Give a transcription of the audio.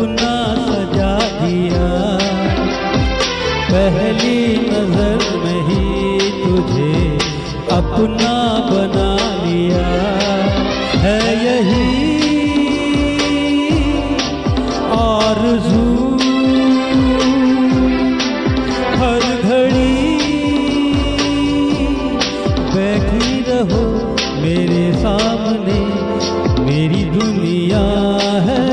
अपना सजा दिया। पहली नज़र में ही तुझे अपना बना लिया। है यही और हर घड़ी बैठी रहो मेरे सामने। मेरी दुनिया है।